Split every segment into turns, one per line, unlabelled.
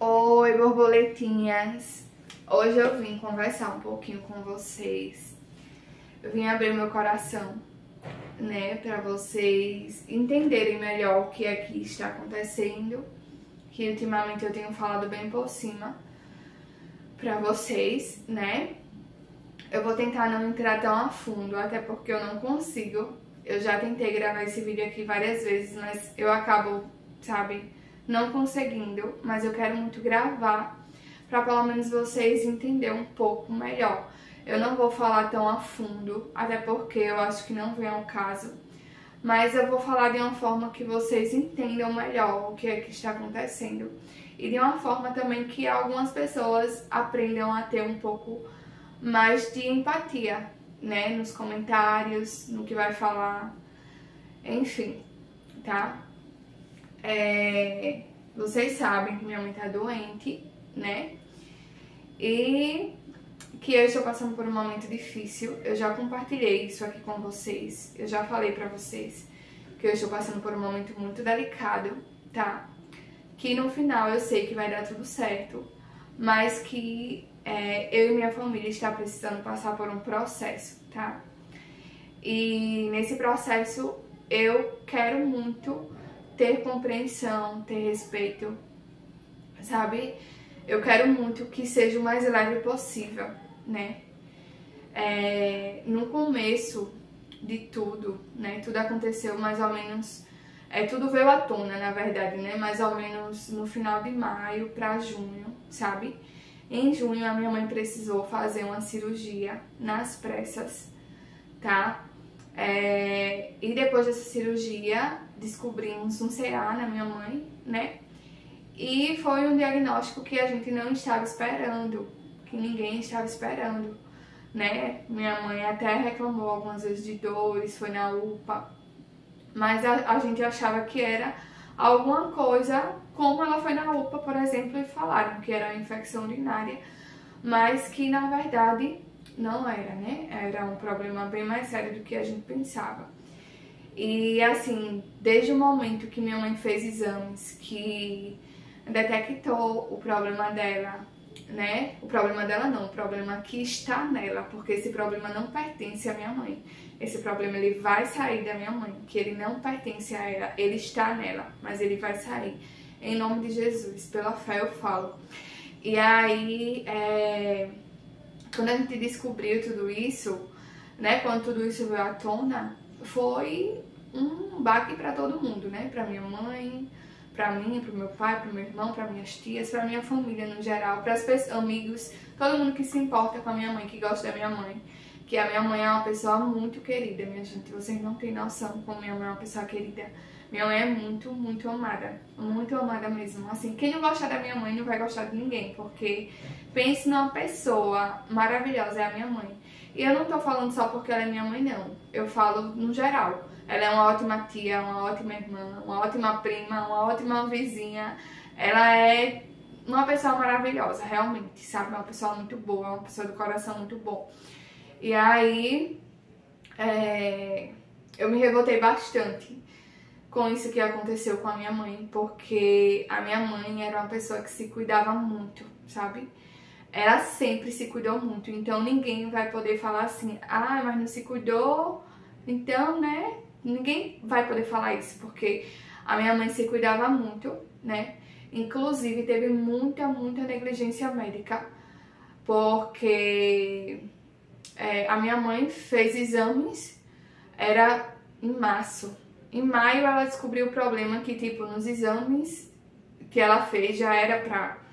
Oi, borboletinhas! Hoje eu vim conversar um pouquinho com vocês. Eu vim abrir meu coração, né, para vocês entenderem melhor o que é que está acontecendo. Que ultimamente eu tenho falado bem por cima para vocês, né? Eu vou tentar não entrar tão a fundo, até porque eu não consigo. Eu já tentei gravar esse vídeo aqui várias vezes, mas eu acabo, sabe, não conseguindo. Mas eu quero muito gravar para pelo menos vocês entenderem um pouco melhor. Eu não vou falar tão a fundo, até porque eu acho que não vem ao caso. Mas eu vou falar de uma forma que vocês entendam melhor o que é que está acontecendo. E de uma forma também que algumas pessoas aprendam a ter um pouco mais de empatia, né? Nos comentários, no que vai falar, enfim, tá? É, vocês sabem que minha mãe tá doente, né? E que eu estou passando por um momento difícil. Eu já compartilhei isso aqui com vocês. Eu já falei pra vocês que eu estou passando por um momento muito delicado, tá? Que no final eu sei que vai dar tudo certo, mas que é, eu e minha família está precisando passar por um processo, tá? E nesse processo eu quero muito ter compreensão, ter respeito, sabe? Eu quero muito que seja o mais leve possível, né? É, no começo de tudo, né? Tudo aconteceu mais ou menos, é tudo veio à tona, na verdade, né? Mais ou menos no final de maio para junho, sabe? Em junho, a minha mãe precisou fazer uma cirurgia nas pressas, tá? É, e depois dessa cirurgia, descobrimos um CA na minha mãe, né? E foi um diagnóstico que a gente não estava esperando, que ninguém estava esperando, né? Minha mãe até reclamou algumas vezes de dores, foi na UPA, mas a, a gente achava que era alguma coisa, como ela foi na UPA, por exemplo, e falaram que era uma infecção urinária, mas que na verdade não era, né? Era um problema bem mais sério do que a gente pensava. E assim, desde o momento que minha mãe fez exames, que detectou o problema dela, né? O problema dela não, o problema que está nela, porque esse problema não pertence à minha mãe. Esse problema ele vai sair da minha mãe, que ele não pertence a ela, ele está nela, mas ele vai sair. Em nome de Jesus, pela fé eu falo. E aí, é, quando a gente descobriu tudo isso, né? Quando tudo isso veio à tona, foi um baque para todo mundo, né? Para minha mãe, para mim, para o meu pai, para o meu irmão, para minhas tias, para minha família no geral, para os amigos, todo mundo que se importa com a minha mãe, que gosta da minha mãe. Que a minha mãe é uma pessoa muito querida, minha gente. Vocês não têm noção como minha mãe é uma pessoa querida. Minha mãe é muito, muito amada. Muito amada mesmo. Assim, quem não gostar da minha mãe não vai gostar de ninguém, porque pense numa pessoa maravilhosa, é a minha mãe. E eu não tô falando só porque ela é minha mãe, não. Eu falo no geral. Ela é uma ótima tia, uma ótima irmã, uma ótima prima, uma ótima vizinha. Ela é uma pessoa maravilhosa, realmente, sabe? Uma pessoa muito boa, uma pessoa do coração muito bom. E aí, é, eu me revoltei bastante com isso que aconteceu com a minha mãe, porque a minha mãe era uma pessoa que se cuidava muito, sabe? Ela sempre se cuidou muito, então ninguém vai poder falar assim, ah, mas não se cuidou, então, né, ninguém vai poder falar isso, porque a minha mãe se cuidava muito, né, inclusive teve muita, muita negligência médica, porque é, a minha mãe fez exames, era em março, em maio ela descobriu o problema que, tipo, nos exames que ela fez já era pra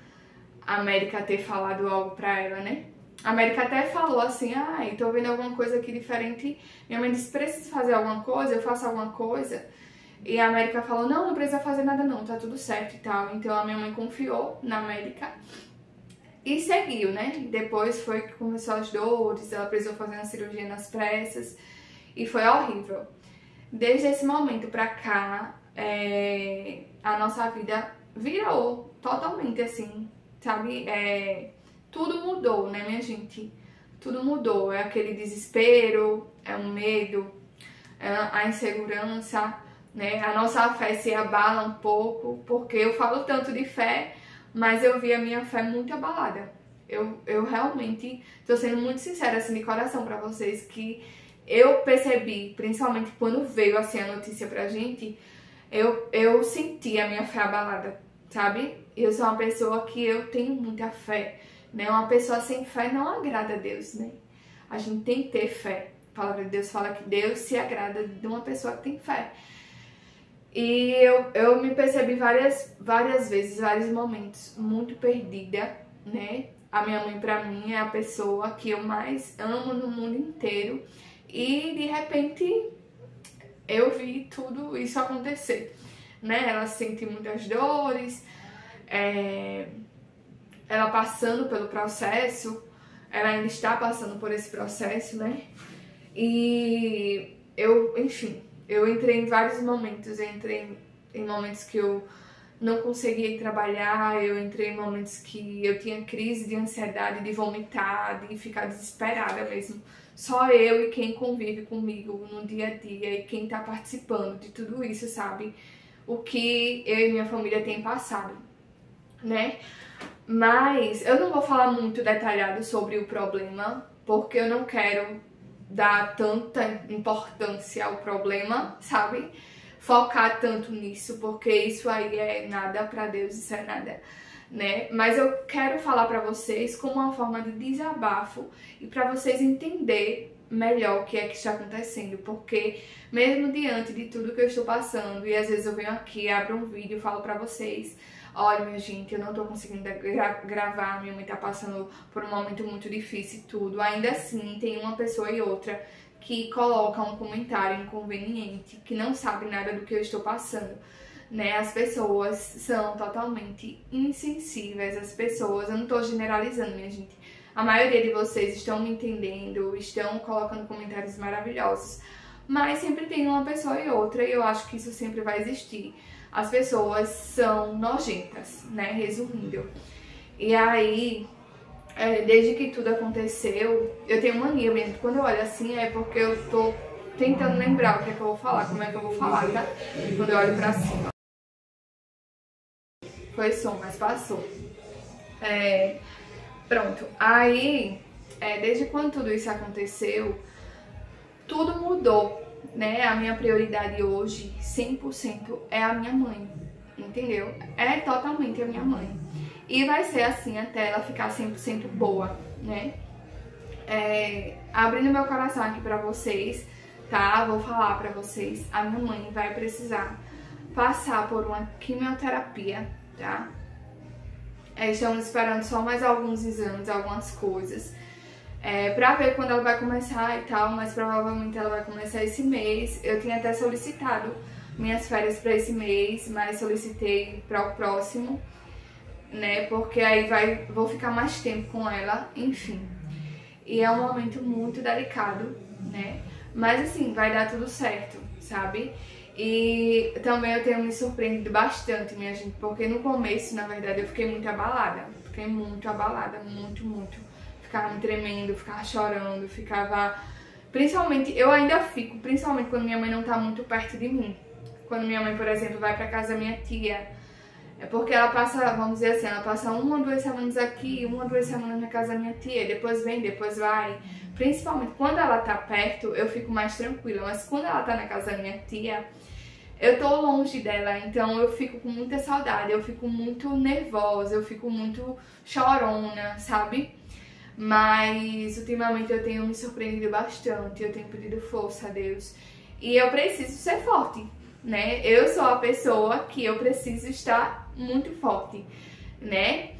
a América ter falado algo pra ela, né? A América até falou assim, ai, ah, tô vendo alguma coisa aqui diferente. Minha mãe disse, precisa fazer alguma coisa, eu faço alguma coisa. E a América falou, não, não precisa fazer nada não, tá tudo certo e tal. Então a minha mãe confiou na América e seguiu, né? Depois foi que começou as dores, ela precisou fazer uma cirurgia nas pressas e foi horrível. Desde esse momento pra cá, é, a nossa vida virou totalmente assim, sabe? É, tudo mudou, né, minha gente? Tudo mudou. É aquele desespero, é um medo, é a insegurança, né? A nossa fé se abala um pouco, porque eu falo tanto de fé, mas eu vi a minha fé muito abalada. Eu, eu realmente tô sendo muito sincera, assim, de coração para vocês, que eu percebi, principalmente quando veio, assim, a notícia pra gente, eu, eu senti a minha fé abalada, sabe? Eu sou uma pessoa que eu tenho muita fé, né? Uma pessoa sem fé não agrada a Deus, né? A gente tem que ter fé. A palavra de Deus fala que Deus se agrada de uma pessoa que tem fé. E eu, eu me percebi várias, várias vezes, vários momentos, muito perdida, né? A minha mãe, pra mim, é a pessoa que eu mais amo no mundo inteiro. E de repente eu vi tudo isso acontecer, né? Ela sente muitas dores, é, ela passando pelo processo, ela ainda está passando por esse processo, né? E eu, enfim, eu entrei em vários momentos, eu entrei em momentos que eu não conseguia trabalhar, eu entrei em momentos que eu tinha crise de ansiedade, de vomitar, de ficar desesperada mesmo. Só eu e quem convive comigo no dia a dia e quem tá participando de tudo isso sabe o que eu e minha família tem passado, né? Mas eu não vou falar muito detalhado sobre o problema, porque eu não quero dar tanta importância ao problema, sabe? Focar tanto nisso, porque isso aí é nada para Deus, isso é nada, né? Mas eu quero falar para vocês como uma forma de desabafo e para vocês entender melhor o que é que está acontecendo, porque mesmo diante de tudo que eu estou passando, e às vezes eu venho aqui, abro um vídeo falo para vocês, olha minha gente, eu não tô conseguindo gra gravar, minha mãe tá passando por um momento muito difícil e tudo, ainda assim tem uma pessoa e outra que coloca um comentário inconveniente, que não sabe nada do que eu estou passando. Né, as pessoas são totalmente insensíveis, as pessoas, eu não tô generalizando, minha gente, a maioria de vocês estão me entendendo, estão colocando comentários maravilhosos. Mas sempre tem uma pessoa e outra, e eu acho que isso sempre vai existir. As pessoas são nojentas, né? Resumindo. E aí, é, desde que tudo aconteceu, eu tenho mania mesmo. Quando eu olho assim, é porque eu tô tentando lembrar o que é que eu vou falar, como é que eu vou falar, tá? Quando eu olho pra cima. Foi som, mas passou. É, Pronto, aí, é, desde quando tudo isso aconteceu, tudo mudou, né? A minha prioridade hoje, 100%, é a minha mãe, entendeu? É totalmente a minha mãe. E vai ser assim até ela ficar 100% boa, né? É, abrindo meu coração aqui pra vocês, tá? Vou falar pra vocês, a minha mãe vai precisar passar por uma quimioterapia, tá? É, estamos esperando só mais alguns exames, algumas coisas. É, pra ver quando ela vai começar e tal, mas provavelmente ela vai começar esse mês. Eu tinha até solicitado minhas férias para esse mês, mas solicitei para o próximo, né? Porque aí vai, vou ficar mais tempo com ela, enfim. E é um momento muito delicado, né? Mas assim, vai dar tudo certo, sabe? E também eu tenho me surpreendido bastante, minha gente, porque no começo, na verdade, eu fiquei muito abalada. Fiquei muito abalada, muito, muito. Ficava me tremendo, ficava chorando, ficava. Principalmente, eu ainda fico, principalmente quando minha mãe não tá muito perto de mim. Quando minha mãe, por exemplo, vai pra casa da minha tia. É porque ela passa, vamos dizer assim, ela passa uma duas semanas aqui, uma duas semanas na casa da minha tia, depois vem, depois vai. Principalmente quando ela tá perto, eu fico mais tranquila. Mas quando ela tá na casa da minha tia, eu tô longe dela, então eu fico com muita saudade, eu fico muito nervosa, eu fico muito chorona, sabe? Mas ultimamente eu tenho me surpreendido bastante, eu tenho pedido força a Deus. E eu preciso ser forte, né? Eu sou a pessoa que eu preciso estar muito forte, né?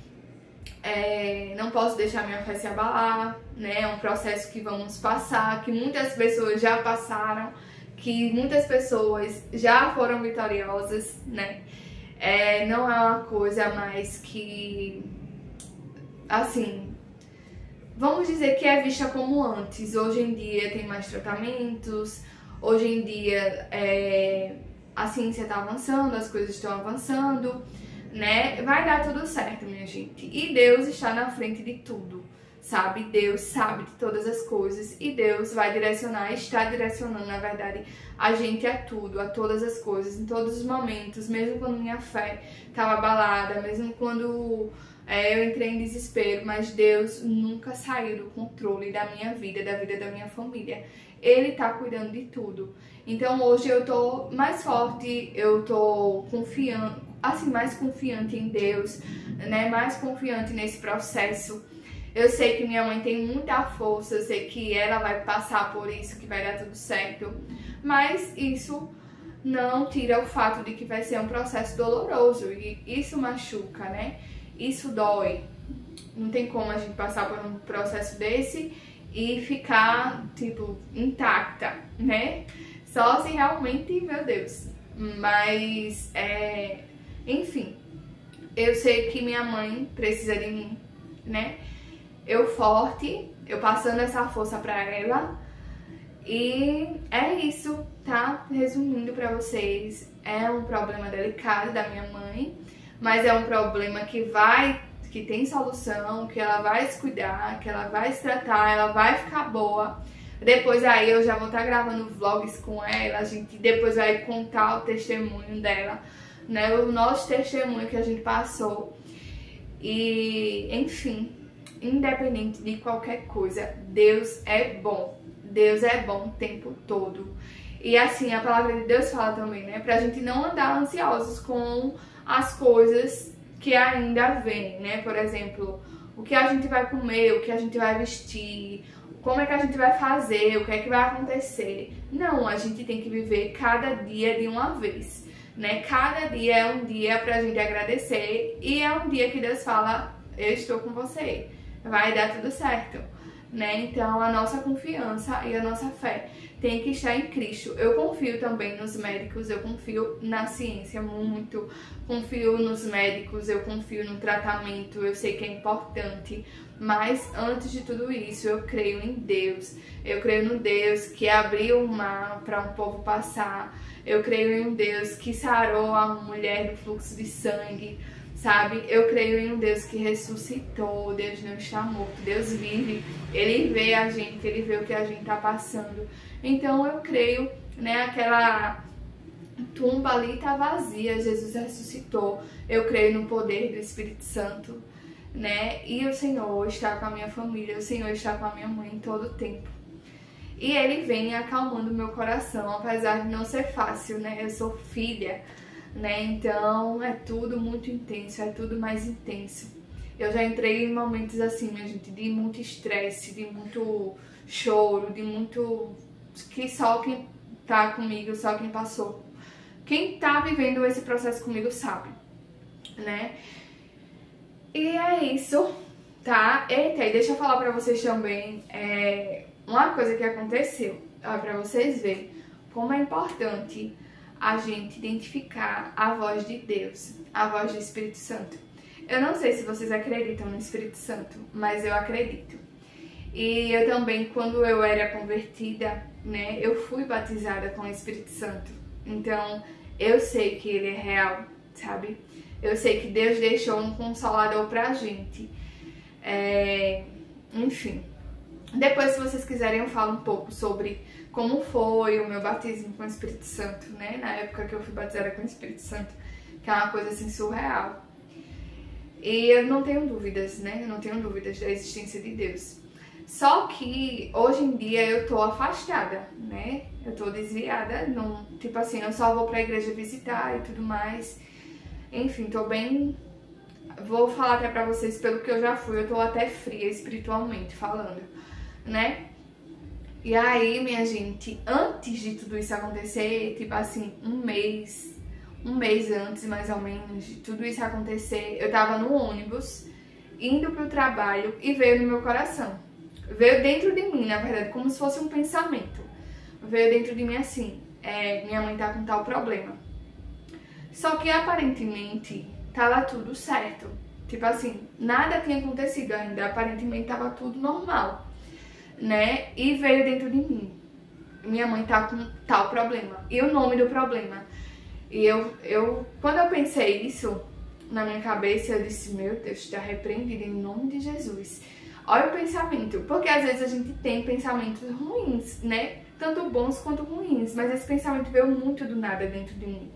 É, não posso deixar minha fé se abalar, né? É um processo que vamos passar, que muitas pessoas já passaram que muitas pessoas já foram vitoriosas, né? É, não é uma coisa mais que, assim, vamos dizer que é vista como antes. Hoje em dia tem mais tratamentos, hoje em dia é, a ciência está avançando, as coisas estão avançando, né? Vai dar tudo certo, minha gente. E Deus está na frente de tudo, sabe? Deus sabe de todas as coisas e Deus vai direcionar, está direcionando, na verdade, a gente a tudo, a todas as coisas, em todos os momentos, mesmo quando minha fé estava abalada, mesmo quando é, eu entrei em desespero, mas Deus nunca saiu do controle da minha vida, da vida da minha família. Ele tá cuidando de tudo. Então hoje eu tô mais forte, eu tô confiando, assim, mais confiante em Deus, né? Mais confiante nesse processo. Eu sei que minha mãe tem muita força, eu sei que ela vai passar por isso, que vai dar tudo certo. Mas isso não tira o fato de que vai ser um processo doloroso e isso machuca, né? Isso dói. Não tem como a gente passar por um processo desse e ficar, tipo, intacta, né? Só se realmente, meu Deus. Mas, é, enfim, eu sei que minha mãe precisa de mim, né? Eu forte, eu passando essa força pra ela. E é isso, tá? Resumindo pra vocês, é um problema delicado da minha mãe, mas é um problema que vai que tem solução, que ela vai se cuidar, que ela vai se tratar, ela vai ficar boa. Depois aí eu já vou estar tá gravando vlogs com ela, a gente depois vai contar o testemunho dela, né? O nosso testemunho que a gente passou. E, enfim, independente de qualquer coisa, Deus é bom. Deus é bom o tempo todo. E assim, a palavra de Deus fala também, né? Pra gente não andar ansiosos com as coisas que ainda vem, né? Por exemplo, o que a gente vai comer, o que a gente vai vestir, como é que a gente vai fazer, o que é que vai acontecer. Não, a gente tem que viver cada dia de uma vez, né? Cada dia é um dia pra gente agradecer e é um dia que Deus fala: Eu estou com você, vai dar tudo certo, né? Então a nossa confiança e a nossa fé tem que estar em Cristo. Eu confio também nos médicos, eu confio na ciência muito, confio nos médicos, eu confio no tratamento, eu sei que é importante, mas antes de tudo isso, eu creio em Deus. Eu creio no Deus que abriu o mar para um povo passar. Eu creio em um Deus que sarou a mulher do fluxo de sangue sabe? Eu creio em um Deus que ressuscitou, Deus não está morto, Deus vive, Ele vê a gente, Ele vê o que a gente está passando. Então eu creio, né, aquela tumba ali está vazia, Jesus ressuscitou. Eu creio no poder do Espírito Santo, né? E o Senhor está com a minha família, o Senhor está com a minha mãe todo o tempo. E ele vem acalmando meu coração, apesar de não ser fácil, né? Eu sou filha, né? Então é tudo muito intenso, é tudo mais intenso. Eu já entrei em momentos assim, minha gente, de muito estresse, de muito choro, de muito que só quem tá comigo, só quem passou. Quem tá vivendo esse processo comigo sabe, né? E é isso, tá? Eita, e deixa eu falar pra vocês também é, uma coisa que aconteceu, ó, pra vocês verem como é importante a gente identificar a voz de Deus, a voz do Espírito Santo. Eu não sei se vocês acreditam no Espírito Santo, mas eu acredito. E eu também, quando eu era convertida, né, eu fui batizada com o Espírito Santo. Então, eu sei que ele é real, sabe? Eu sei que Deus deixou um consolador pra gente. É... Enfim. Depois, se vocês quiserem, eu falo um pouco sobre como foi o meu batismo com o Espírito Santo, né? Na época que eu fui batizada com o Espírito Santo, que é uma coisa assim surreal. E eu não tenho dúvidas, né? Eu não tenho dúvidas da existência de Deus. Só que hoje em dia eu tô afastada, né? Eu tô desviada, não, tipo assim, eu só vou pra igreja visitar e tudo mais. Enfim, tô bem. Vou falar até pra vocês pelo que eu já fui, eu tô até fria espiritualmente falando, né? E aí, minha gente, antes de tudo isso acontecer, tipo assim, um mês, um mês antes mais ou menos de tudo isso acontecer, eu tava no ônibus, indo pro trabalho e veio no meu coração veio dentro de mim, na verdade, como se fosse um pensamento. Veio dentro de mim assim, é, minha mãe tá com tal problema. Só que aparentemente tava tudo certo. Tipo assim, nada tinha acontecido ainda, aparentemente tava tudo normal, né? E veio dentro de mim. Minha mãe tá com tal problema. E o nome do problema. E eu, eu quando eu pensei isso na minha cabeça, eu disse, meu Deus, está repreendido em nome de Jesus Olha o pensamento, porque às vezes a gente tem pensamentos ruins, né? Tanto bons quanto ruins, mas esse pensamento veio muito do nada dentro de mim.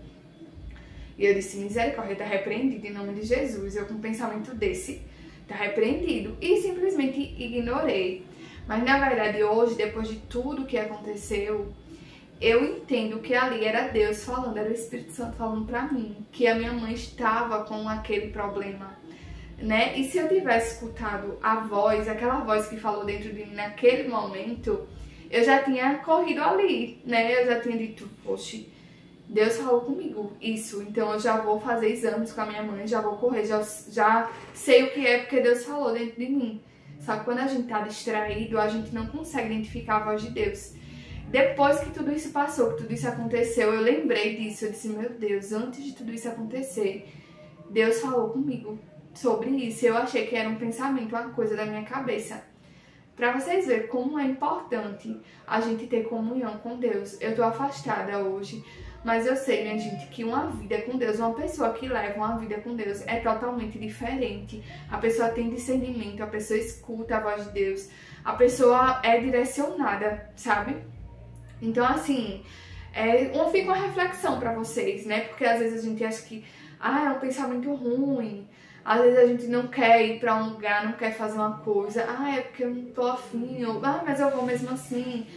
E eu disse, misericórdia, tá repreendido em nome de Jesus. Eu com um pensamento desse, tá repreendido. E simplesmente ignorei. Mas na verdade, hoje, depois de tudo que aconteceu, eu entendo que ali era Deus falando, era o Espírito Santo falando para mim, que a minha mãe estava com aquele problema, né? E se eu tivesse escutado a voz, aquela voz que falou dentro de mim naquele momento, eu já tinha corrido ali, né? Eu já tinha dito, poxa, Deus falou comigo isso, então eu já vou fazer exames com a minha mãe, já vou correr, já, já sei o que é porque Deus falou dentro de mim. Só quando a gente tá distraído, a gente não consegue identificar a voz de Deus. Depois que tudo isso passou, que tudo isso aconteceu, eu lembrei disso. Eu disse, meu Deus, antes de tudo isso acontecer, Deus falou comigo sobre isso. Eu achei que era um pensamento, uma coisa da minha cabeça. Para vocês verem como é importante a gente ter comunhão com Deus. Eu tô afastada hoje, mas eu sei, minha gente, que uma vida com Deus, uma pessoa que leva uma vida com Deus é totalmente diferente. A pessoa tem discernimento, a pessoa escuta a voz de Deus, a pessoa é direcionada, sabe? Então, assim, é, fica uma reflexão para vocês, né? Porque às vezes a gente acha que, ah, é um pensamento ruim. Às vezes a gente não quer ir para um lugar, não quer fazer uma coisa. Ah, é porque eu não tô afim. Ou, ah, mas eu vou mesmo assim.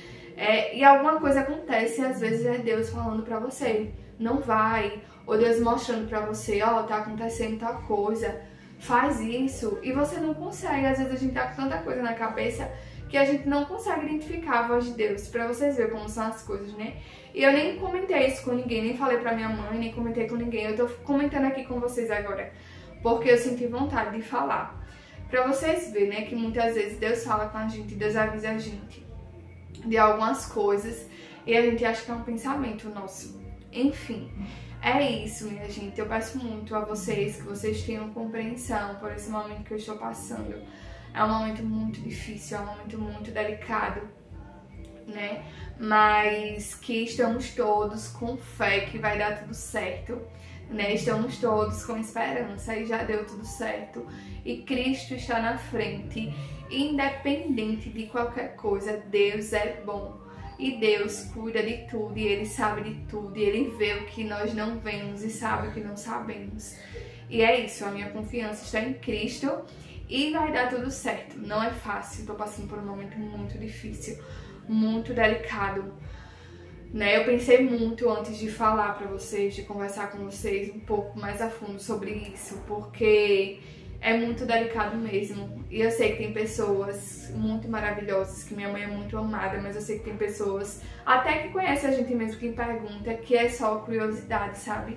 É, e alguma coisa acontece e às vezes é Deus falando para você, não vai. Ou Deus mostrando para você, ó, oh, tá acontecendo tal coisa. Faz isso. E você não consegue. Às vezes a gente tá com tanta coisa na cabeça que a gente não consegue identificar a voz de Deus, para vocês verem como são as coisas, né? E eu nem comentei isso com ninguém, nem falei pra minha mãe, nem comentei com ninguém. Eu tô comentando aqui com vocês agora, porque eu senti vontade de falar. Pra vocês verem, né, que muitas vezes Deus fala com a gente, Deus avisa a gente de algumas coisas e a gente acha que é um pensamento nosso. Enfim, é isso, minha gente. Eu peço muito a vocês que vocês tenham compreensão por esse momento que eu estou passando é um momento muito difícil, é um momento muito delicado, né? Mas que estamos todos com fé que vai dar tudo certo, né? Estamos todos com esperança e já deu tudo certo. E Cristo está na frente, independente de qualquer coisa, Deus é bom. E Deus cuida de tudo, e Ele sabe de tudo, e Ele vê o que nós não vemos e sabe o que não sabemos. E é isso, a minha confiança está em Cristo e vai dar tudo certo. Não é fácil, tô passando por um momento muito difícil, muito delicado. Né? Eu pensei muito antes de falar para vocês, de conversar com vocês um pouco mais a fundo sobre isso, porque é muito delicado mesmo. E eu sei que tem pessoas muito maravilhosas, que minha mãe é muito amada, mas eu sei que tem pessoas, até que conhecem a gente mesmo, que pergunta, que é só curiosidade, sabe?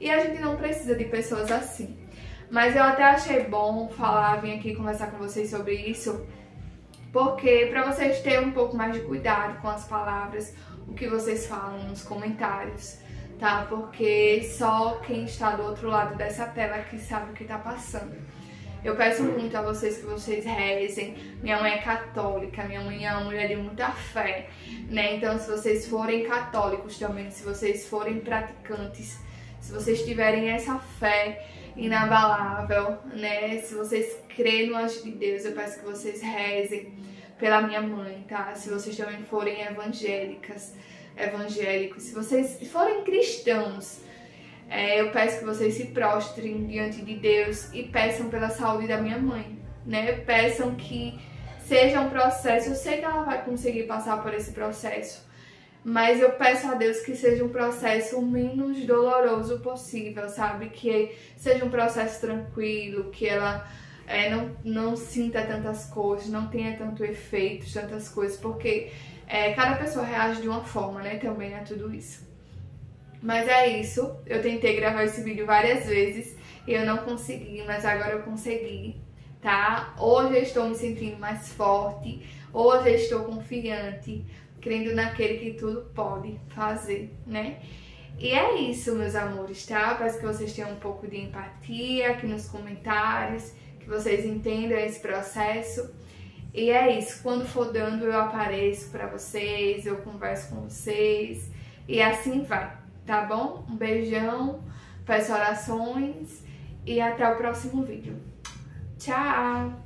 E a gente não precisa de pessoas assim. Mas eu até achei bom falar, vir aqui conversar com vocês sobre isso, porque para vocês terem um pouco mais de cuidado com as palavras, o que vocês falam nos comentários, tá? Porque só quem está do outro lado dessa tela que sabe o que tá passando. Eu peço muito a vocês que vocês rezem. Minha mãe é católica, minha mãe é uma mulher de muita fé, né? Então, se vocês forem católicos também, se vocês forem praticantes, se vocês tiverem essa fé, inabalável, né? Se vocês crêem no anjo de Deus, eu peço que vocês rezem pela minha mãe, tá? Se vocês também forem evangélicas, evangélicos, se vocês forem cristãos, é, eu peço que vocês se prostrem diante de Deus e peçam pela saúde da minha mãe, né? Peçam que seja um processo, eu sei que ela vai conseguir passar por esse processo, mas eu peço a Deus que seja um processo o menos doloroso possível, sabe? Que seja um processo tranquilo, que ela é, não, não sinta tantas coisas, não tenha tanto efeito, tantas coisas, porque é, cada pessoa reage de uma forma, né? Também a tudo isso. Mas é isso, eu tentei gravar esse vídeo várias vezes e eu não consegui, mas agora eu consegui, tá? Hoje eu estou me sentindo mais forte, hoje eu estou confiante, crendo naquele que tudo pode fazer, né? E é isso, meus amores, tá? Peço que vocês tenham um pouco de empatia aqui nos comentários, que vocês entendam esse processo. E é isso, quando for dando eu apareço para vocês, eu converso com vocês e assim vai, tá bom? Um beijão, peço orações e até o próximo vídeo. Tchau!